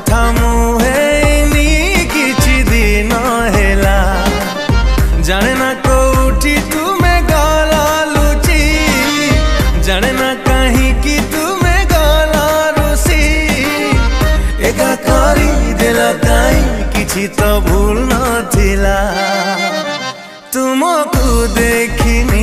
কথা মুহে কিছু দিন হেলা জানে না কোটি তুমি গলা লুচি জানে না কাহিকি তুমি গলা রুসি একা করি দেল কাই কিছু তো ভুল নথিলা তুমকু দেখিনি